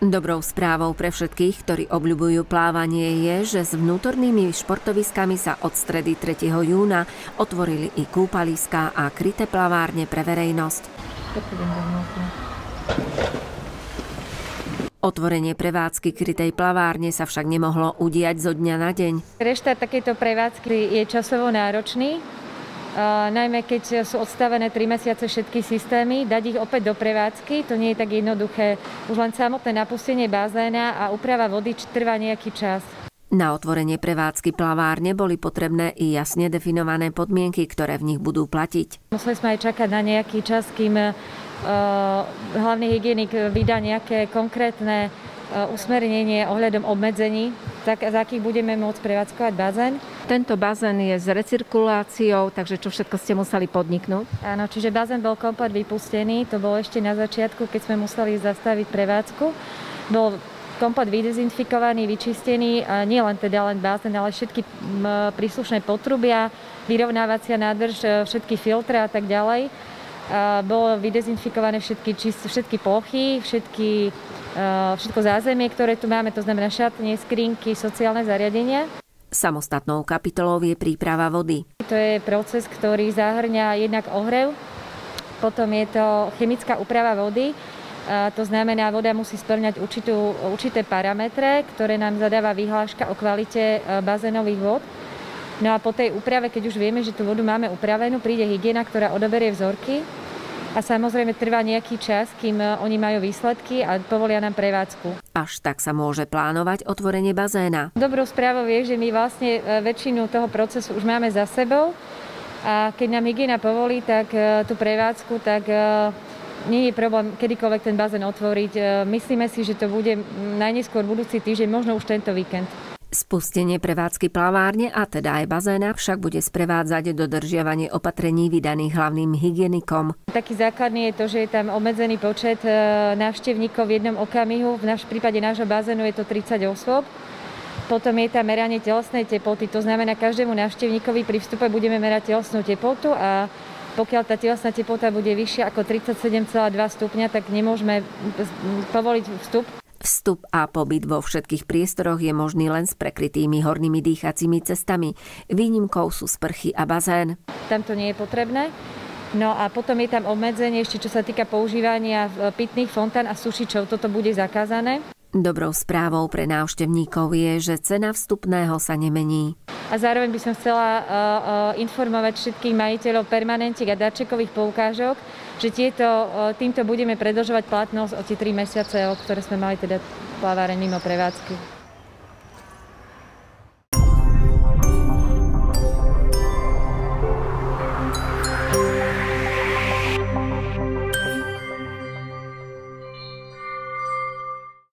Dobrou správou pre všetkých, ktorí obľubujú plávanie je, že s vnútornými športoviskami sa od stredy 3. júna otvorili i kúpaliská a kryté plavárne pre verejnosť. Otvorenie prevádzky krytej plavárne sa však nemohlo udiať zo dňa na deň. Reštart takéto prevádzky je časovo náročný, najmä keď sú odstavené 3 mesiace všetky systémy, dať ich opäť do prevádzky, to nie je tak jednoduché. Už len samotné napustenie bazéna a úprava vody trvá nejaký čas. Na otvorenie prevádzky plavárne boli potrebné i jasne definované podmienky, ktoré v nich budú platiť. Museli sme aj čakať na nejaký čas, kým uh, hlavný hygienik vydá nejaké konkrétne uh, usmernenie ohľadom obmedzení, tak za akých budeme môcť prevádzkovať bazén. Tento bazén je s recirkuláciou, takže čo všetko ste museli podniknúť? Áno, čiže bazén bol komplet vypustený, to bolo ešte na začiatku, keď sme museli zastaviť prevádzku. Bol komplet vydezinfikovaný, vyčistený, a nie len teda len bazén, ale všetky príslušné potrubia, vyrovnávacia nádrž, e, všetky filtre a tak ďalej. Bolo vydezinfikované všetky, čist, všetky plochy, všetky, všetko zázemie, ktoré tu máme, to znamená šatne, skrinky, sociálne zariadenia. Samostatnou kapitolou je príprava vody. To je proces, ktorý zahrňa jednak ohrev, potom je to chemická úprava vody, to znamená, voda musí splňať určitú, určité parametre, ktoré nám zadáva vyhláška o kvalite bazénových vod. No a po tej úprave, keď už vieme, že tú vodu máme upravenú, príde hygiena, ktorá odoberie vzorky a samozrejme trvá nejaký čas, kým e, oni majú výsledky a povolia nám prevádzku. Až tak sa môže plánovať otvorenie bazéna. Dobrou správou je, že my vlastne e, väčšinu toho procesu už máme za sebou a keď nám hygiena povolí tak tú prevádzku, tak nie je problém kedykoľvek ten bazén otvoriť. E, myslíme si, že to bude najneskôr budúci týždeň, možno už tento víkend. Spustenie prevádzky plavárne a teda aj bazéna však bude sprevádzať dodržiavanie opatrení vydaných hlavným hygienikom. Taký základný je to, že je tam obmedzený počet e, návštevníkov v jednom okamihu. V náš, v prípade nášho bazénu je to 30 osôb. Potom je tam meranie telesnej teploty, to znamená, každému návštevníkovi pri vstupe budeme merať telesnú teplotu a pokiaľ tá telesná teplota bude vyššia ako 37,2 stupňa, tak nemôžeme povoliť vstup. Vstup a pobyt vo všetkých priestoroch je možný len s prekrytými hornými dýchacími cestami. Výnimkou sú sprchy a bazén. Tam to nie je potrebné. No a potom je tam obmedzenie ešte, čo sa týka používania pitných fontán a sušičov. Toto bude zakázané. Dobrou správou pre návštevníkov je, že cena vstupného sa nemení. A zároveň by som chcela uh, uh, informovať všetkých majiteľov permanentiek a darčekových poukážok, že tieto, uh, týmto budeme predlžovať platnosť o tie 3 mesiace, o ktoré sme mali teda plaváreň mimo prevádzky.